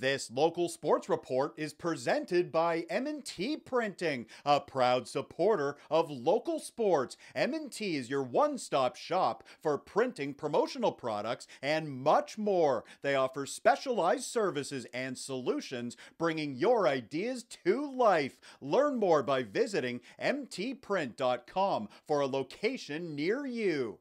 This local sports report is presented by M&T Printing, a proud supporter of local sports. M&T is your one-stop shop for printing promotional products and much more. They offer specialized services and solutions bringing your ideas to life. Learn more by visiting mtprint.com for a location near you.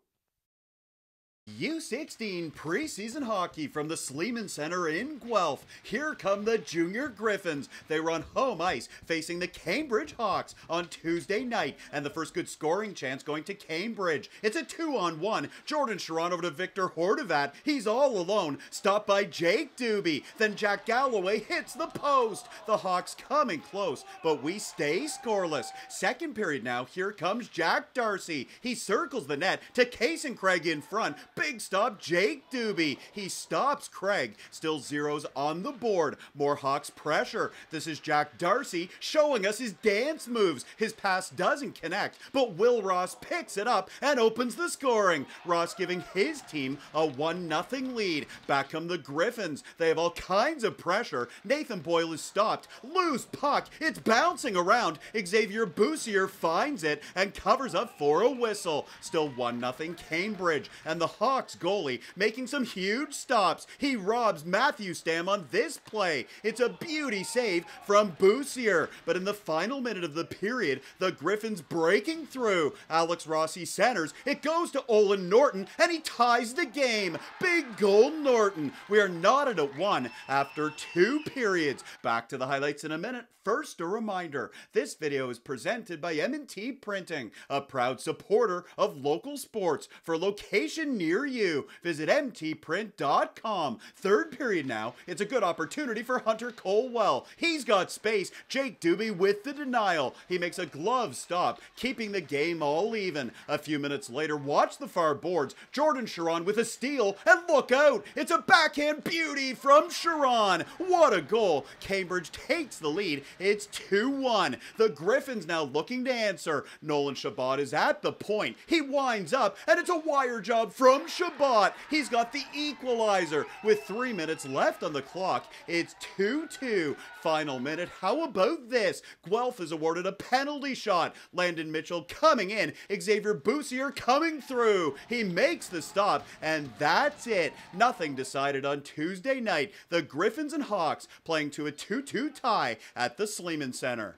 U16 preseason hockey from the Sleeman Center in Guelph. Here come the Junior Gryphons. They run home ice facing the Cambridge Hawks on Tuesday night, and the first good scoring chance going to Cambridge. It's a two on one. Jordan Sharon over to Victor Hordavat. He's all alone, stopped by Jake Doobie. Then Jack Galloway hits the post. The Hawks coming close, but we stay scoreless. Second period now, here comes Jack Darcy. He circles the net to Case and Craig in front Big stop, Jake Doobie. He stops Craig. Still zeros on the board. More Hawks pressure. This is Jack Darcy showing us his dance moves. His pass doesn't connect, but Will Ross picks it up and opens the scoring. Ross giving his team a 1 0 lead. Back come the Gryphons. They have all kinds of pressure. Nathan Boyle is stopped. Loose puck. It's bouncing around. Xavier Boussier finds it and covers up for a whistle. Still 1 0 Cambridge. And the Hawks Goalie making some huge stops. He robs Matthew Stam on this play. It's a beauty save from Boussier. But in the final minute of the period, the Gryphons breaking through. Alex Rossi centers. It goes to Olin Norton, and he ties the game. Big goal, Norton. We are knotted at one after two periods. Back to the highlights in a minute. First, a reminder this video is presented by M&T Printing, a proud supporter of local sports. For location near you, visit mtprint.com. Third period now, it's a good opportunity for Hunter Colwell. He's got space. Jake Doobie with the denial. He makes a glove stop, keeping the game all even. A few minutes later, watch the far boards. Jordan Sharon with a steal, and look out! It's a backhand beauty from Sharon. What a goal! Cambridge takes the lead it's 2 1. The Gryphons now looking to answer. Nolan Shabbat is at the point. He winds up, and it's a wire job from Shabbat. He's got the equalizer. With three minutes left on the clock, it's 2 2. Final minute. How about this? Guelph is awarded a penalty shot. Landon Mitchell coming in. Xavier Boussier coming through. He makes the stop, and that's it. Nothing decided on Tuesday night. The Gryphons and Hawks playing to a 2 2 tie at the Sleeman Center.